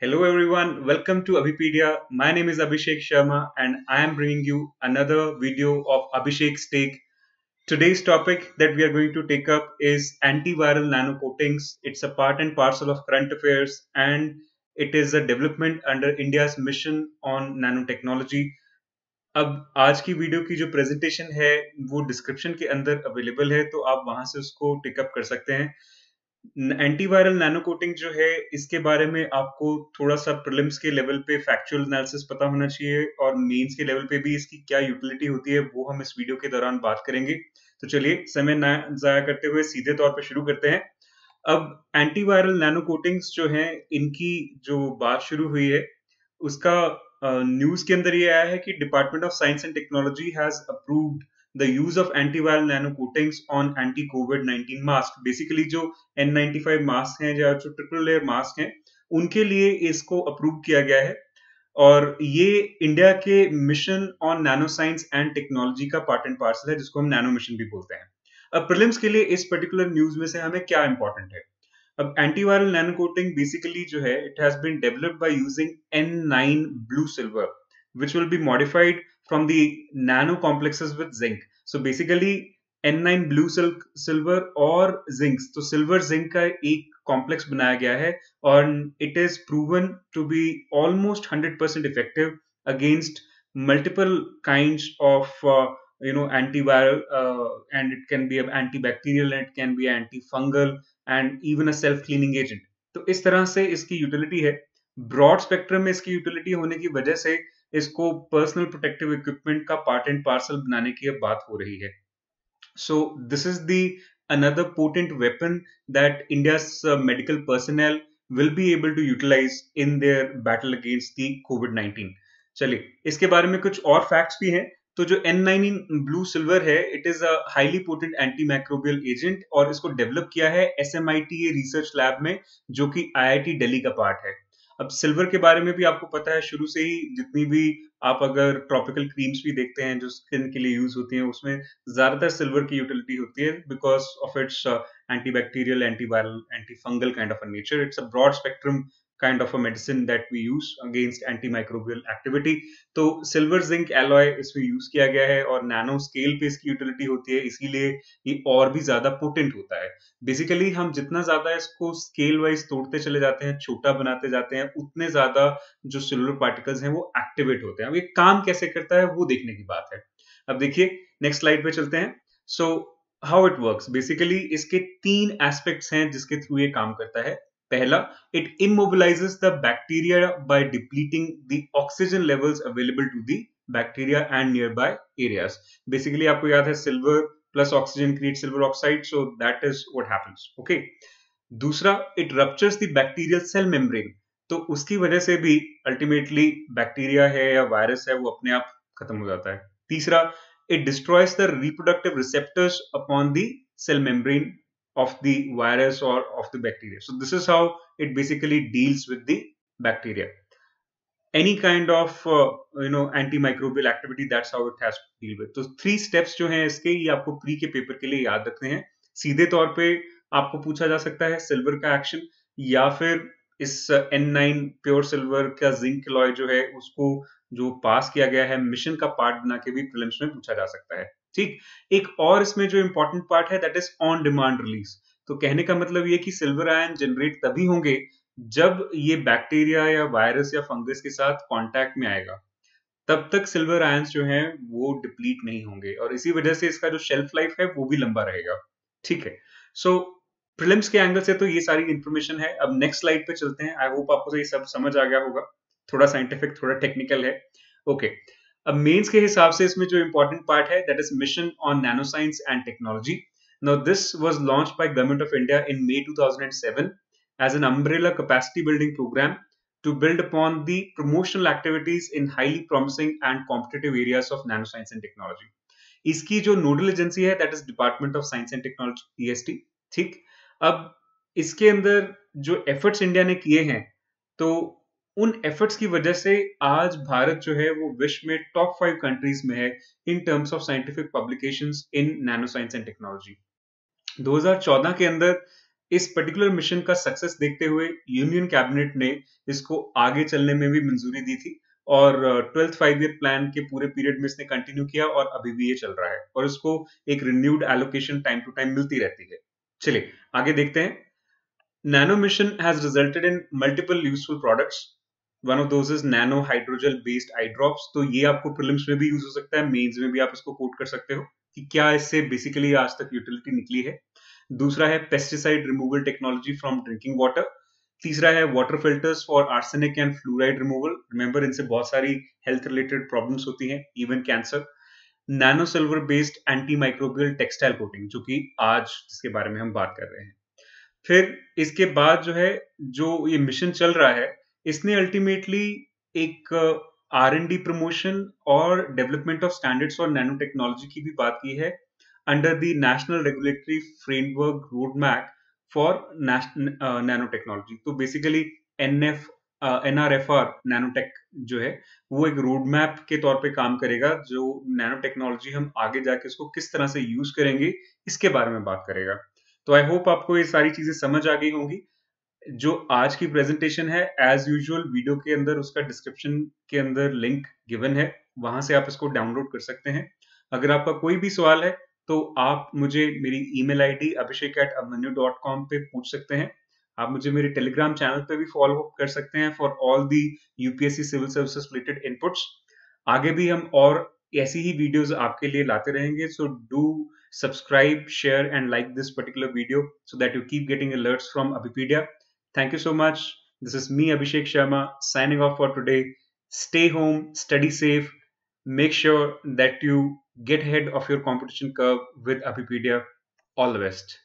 Hello everyone, welcome to Abhipedia. My name is Abhishek Sharma and I am bringing you another video of Abhishek's Take. Today's topic that we are going to take up is antiviral nanocoatings. It's a part and parcel of current affairs and it is a development under India's mission on nanotechnology. अब आज की video की जो presentation है वो description के अंदर available है तो आप वहाँ से उसको टिकअप कर सकते हैं एंटीवायरल नैनो कोटिंग जो है, इसके बारे में आपको थोड़ा सा प्रिलिम्स के लेवल पे फैक्चुअल एनालिसिस पता होना चाहिए और मेंस के लेवल पे भी इसकी क्या यूटिलिटी होती है, वो हम इस वीडियो के दौरान बात करेंगे। तो चलिए, समय ना जाया करते हुए सीधे तौर पर शुरू करते हैं। अब एंटीवायरल नैनो कोटिंग्स जो है, इनकी जो बात शुरू हुई है, उसका न्यूज़ के अंदर ये आया है कि department of science and technology has approved the use of antiviral nano coatings on anti covid 19 mask basically जो N95 मास्क हैं या जो ट्रिपल लेयर मास्क हैं, उनके लिए इसको अप्रूव किया गया है। और ये इंडिया के mission on nano science and technology का पार्ट एंड पार्सल है, जिसको हम नैनो मिशन भी बोलते हैं। अब प्रिलिम्स के लिए इस पर्टिकुलर न्यूज़ में से हमें क्या इंपॉर्टेंट है? अब एंटीवायरल नैनो कोटिंग बेसिकली जो है it has been developed by using N9 blue silver which will be modified from the nano complexes with zinc. So basically N9 blue silk silver और zinc तो silver zinc का एक complex बनाया गया है और it is proven to be almost 100% effective against multiple kinds of uh, you know antiviral uh, and it can be an antibacterial and it can be antifungal and even a self cleaning agent तो इस तरह से इसकी utility है broad spectrum में इसकी utility होने की वजह से इसको पर्सनल प्रोटेक्टिव इक्विपमेंट का पार्ट एंड पार्सल बनाने की अब बात हो रही है। So this is the another potent weapon that India's uh, medical will be able to to in in battle against against covid COVID-19. चलिए इसके बारे में कुछ और फैक्ट्स भी हैं। तो जो N9 ब्लू सिल्वर है it is a highly potent anti microbial agent और इसको डेवलप किया है S M I T research lab में जो कि आईआईटी दिल्ली का पार्ट है। अब सिल्वर के बारे में भी आपको पता है, शुरू से ही जितनी भी आप अगर ट्रॉपिकल क्रीम्स भी देखते हैं, जो स्किन के लिए यूज़ होती हैं, उसमें ज़्यादातर सिल्वर की यूटिलिटी होती है because of it's antibacterial antiviral anti fungal kind of nature it's a broad spectrum kind of a medicine that we use against antimicrobial activity. तो सिल्वर जिंक एलॉय इसमें यूज़ किया गया है और नैनो स्केल पे इसकी यूटिलिटी होती है, इसीलिए ये और भी ज़्यादा पोटेंट होता है। बेसिकली हम जितना ज़्यादा इसको स्केल वाइज तोड़ते चले जाते हैं, छोटा बनाते जाते हैं, उतने ज़्यादा जो सेलुलर पार्टिकल्स हैं वो एक्टिवेट होते हैं। अब ये काम कैसे करता है वो देखने की बात है। अब देखिए नेक्स्ट स्लाइड पे चलते हैं। So how it works basically इसके तीन एस्पेक्ट्स हैं जिसके थ्रू ये काम करता है। पहला it immobilizes the bacteria by depleting the oxygen levels available to the bacteria and nearby areas basically आपको याद है silver plus oxygen create silver oxide so that is what happens okay दूसरा it ruptures the bacterial cell membrane तो उसकी वजह से भी ultimately bacteria है या वायरस है, वो अपने आप खत्म हो जाता है। तीसरा it destroys the reproductive receptors upon the cell membrane of the virus or of the bacteria. So this is how it basically deals with the bacteria. Any kind of uh, you know antimicrobial activity that's how it has to deal with. तो three steps जो हैं इसके ये आपको pre के paper के लिए याद रखने हैं सीधे तौर पे आपको पूछा जा सकता है सिल्वर का एक्शन या फिर इस N9 प्योर सिल्वर का जिंक लॉय जो है उसको जो पास किया गया है मिशन का पार्ट बना के भी प्रिलिम्स में पूछा जा सकता है ठीक? एक और इसमें जो इंपॉर्टेंट पार्ट है that is on demand release तो कहने का मतलब ये कि सिल्वर आयन जनरेट तभी होंगे जब ये बैक्टीरिया या वायरस या फंगस के साथ कांटेक्ट में आएगा। तब तक सिल्वर आयंस जो हैं वो डिप्लीट नहीं होंगे। और इसी वजह से इसका जो शेल्फ लाइफ है वो भी लंबा रहेगा। ठीक है? सो so, प्रिलिम्स के एंगल से तो ये सारी इंफॉर्मेशन है। अब नेक्स्ट स्लाइड पे चलते हैं। आई होप आपको ये सब समझ आ गया होगा। थोड़ा साइंटिफिक थोड़ा टेक्निकल है। Okay okay. अब मेंस के हिसाब से इसमें जो इंपॉर्टेंट पार्ट है that is mission on nano science and technology now this was launched by government of India in May 2007 as an umbrella capacity building program to build upon the promotional activities in highly promising and competitive areas of nano science and technology इसकी जो nodal agency है that is department of science and technology EST ठीक? अब इसके अंदर जो efforts India ने किए हैं तो उन एफर्ट्स की वजह से आज भारत जो है, वो विश्व में टॉप फाइव कंट्रीज़ में है in terms of scientific publications in nano science and technology 2014 के अंदर इस पर्टिकुलर मिशन का सक्सेस देखते हुए यूनियन कैबिनेट ने इसको आगे चलने में भी मंजूरी दी थी और ट्वेल्थ फाइव ईयर प्लान के पूरे पीरियड में इसने कंटिन्यू किया और अभी भी ये चल रहा है और इसको एक renewed allocation time to time मिलती रहती है। चलिए, आगे देखते हैं। Nano mission has resulted in multiple useful products one of those is nano hydrogel based eye drops तो ये आपको प्रिलिम्स में भी यूज़ हो सकता है मेन्स में भी आप इसको कोट कर सकते हो कि क्या इससे बेसिकली आज तक यूटिलिटी निकली है। दूसरा है pesticide removal technology from drinking water तीसरा है water filters for arsenic and fluoride removal remember इनसे बहुत सारी हेल्थ रिलेटेड प्रॉब्लम्स होती हैं even cancer nano silver based anti microbial textile coating जो कि आज जिसके बारे में हम बात कर रहे हैं। फिर इसके बाद जो है, जो ये मिशन चल रहा है इसने अल्टीमेटली एक आर एन डी प्रमोशन और डेवलपमेंट ऑफ़ स्टैंडर्ड्स और नैनो टेक्नोलॉजी की भी बात की है under the national regulatory framework road map for nano technology तो basically N F N R F R nanotech जो है, वो एक रोड मैप के तौर पे काम करेगा, जो नैनो टेक्नोलॉजी हम आगे जाके इसको किस तरह से यूज़ करेंगे, इसके बारे में बात करेगा। तो आई होप आपको ये सारी चीज़ें समझ आ गई होंगी। जो आज की प्रेजेंटेशन है एज यूजुअल वीडियो के अंदर, उसका डिस्क्रिप्शन के अंदर लिंक गिवन है, वहाँ से आप इसको डाउनलोड कर सकते हैं। अगर आपका कोई भी सवाल है तो आप मुझे मेरी email ID Abhishek at Abhimanyu dot com पे पूछ सकते हैं। आप मुझे मेरे टेलीग्राम चैनल पे भी फॉलो अप कर सकते हैं for all the UPSC civil services related inputs आगे भी हम और ऐसी ही वीडियोस आपके लिए लाते रहेंगे so do subscribe share and like this particular video so that you keep getting alerts from Abhipedia Thank you so much. This is me, Abhishek Sharma, signing off for today. Stay home, study safe, make sure that you get ahead of your competition curve with Apipedia. All the best.